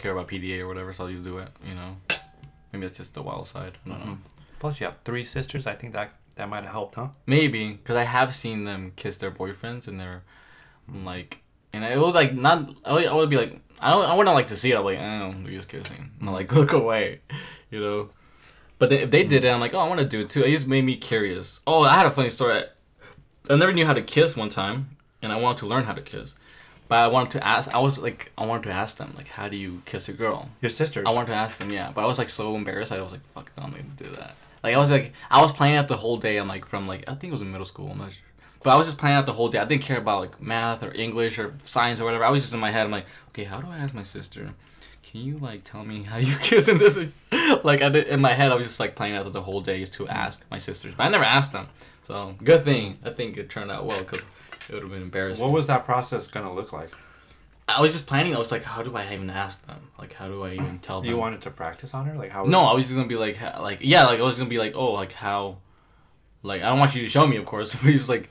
care about PDA or whatever, so I'll just do it. You know, maybe that's just the wild side. I don't know. Mhm. Plus, you have three sisters. I think that that might have helped, huh? Maybe because I have seen them kiss their boyfriends and they're like, and it was like not. I would, I would be like, I don't. I wouldn't like to see it. I'm like, oh, they're just kissing. I'm like, look away, you know. But they, if they did it, I'm like, oh, I want to do it too. It just made me curious. Oh, I had a funny story. I never knew how to kiss one time, and I wanted to learn how to kiss. But I wanted to ask. I was like, I wanted to ask them, like, how do you kiss a girl? Your sisters. I wanted to ask them, yeah, but I was like so embarrassed. I was like, "Fuck, I'm gonna do that." Like I was like, I was planning out the whole day. I'm like from like I think it was in middle school. I'm not sure, but I was just planning out the whole day. I didn't care about like math or English or science or whatever. I was just in my head. I'm like, okay, how do I ask my sister? Can you like tell me how you kiss in this? like I did, in my head, I was just like planning out the whole day is to ask my sisters, but I never asked them. So good thing. I think it turned out well because it would have been embarrassing. What was that process gonna look like? I was just planning. I was like, how do I even ask them? Like, how do I even tell them? You wanted to practice on her, like how? No, I was just gonna be like, ha- like yeah, like I was gonna be like, oh, like how, like I don't want you to show me, of course, but just like,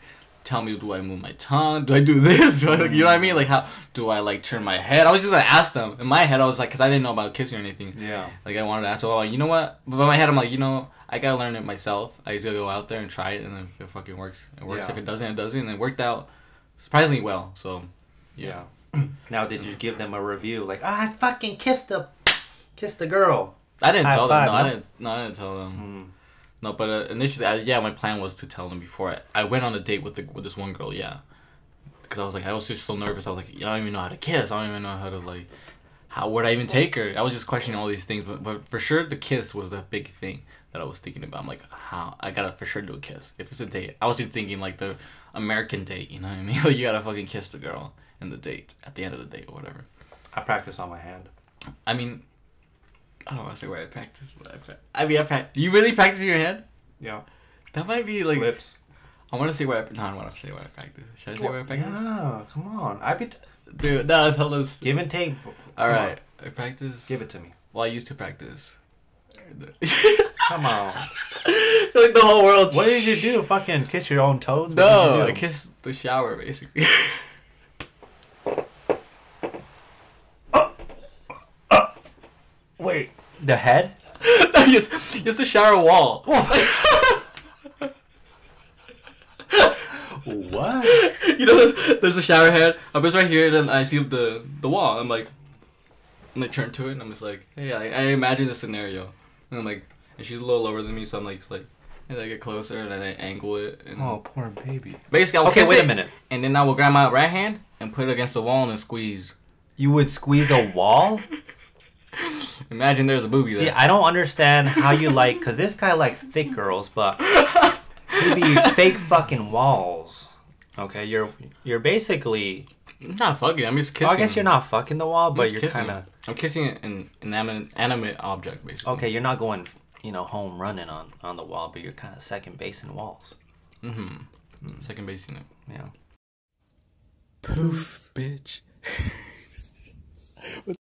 tell me, do I move my tongue? Do I do this? Do I, like, you know what I mean? Like how do I like turn my head? I was just gonna ask them. In my head, I was like, cause I didn't know about kissing or anything. Yeah. Like I wanted to ask, well, you know what? But in my head, I'm like, you know, I gotta learn it myself. I just gotta go out there and try it, and then if it fucking works, it works. Yeah. If it doesn't, it doesn't. And it worked out surprisingly well. So, Yeah. now, did you give them a review like "Ah, I fucking kissed the, kissed the girl? I didn't High tell five, them. No, I didn't. No, I didn't tell them. Mm. No, but uh, initially, I, yeah, my plan was to tell them before I, I went on a date with the, with this one girl. Yeah, because I was like, I was just so nervous. I was like, I don't even know how to kiss. I don't even know how to like, how would I even take her? I was just questioning all these things. But, but for sure, the kiss was the big thing that I was thinking about. I'm like, how I gotta for sure do a kiss if it's a date. I was just thinking like the American date. You know what I mean? Like you gotta fucking kiss the girl in the date at the end of the date or whatever. I practice on my hand. I mean, I don't want to say where I practice, but I, pra- I mean, I practice. You really practice your head? Yeah. That might be like. Lips. I want to say where I. No, I don't want to say where I practice. Should I say where I practice? Yeah. Come on. I be t- Dude, no, tell us. give and take. All Come I practice. Give it to me. Well, I used to practice. Come on. like the whole world. What did you do? Fucking kiss your own toes? What No, I kissed the shower basically. Wait. The head? no, just, just the shower wall. What? you know, there's a shower head. I'm just right here, and then I see the the wall. I'm like, and I turn to it, and I'm just like, hey, I, I imagine the scenario, and I'm like, and she's a little lower than me, so I'm like, it's like, and I get closer, and then I angle it, and Oh, poor baby. basically, I'll Okay, wait it, a minute. and then I will grab my right hand and put it against the wall and then squeeze. You would squeeze a wall? Imagine there's a booby there. See, there. I don't understand how you like, because this guy likes thick girls, but maybe fake fucking walls. Okay, you're you're basically. I'm not fucking. I'm just kissing. Well, I guess you're not fucking the wall, but you're kind of. I'm kissing an inanimate, animate object, basically. Okay, you're not going, you know, home running on on the wall, but you're kind of second basing walls. Mm-hmm. Second base it. Yeah. Poof, bitch.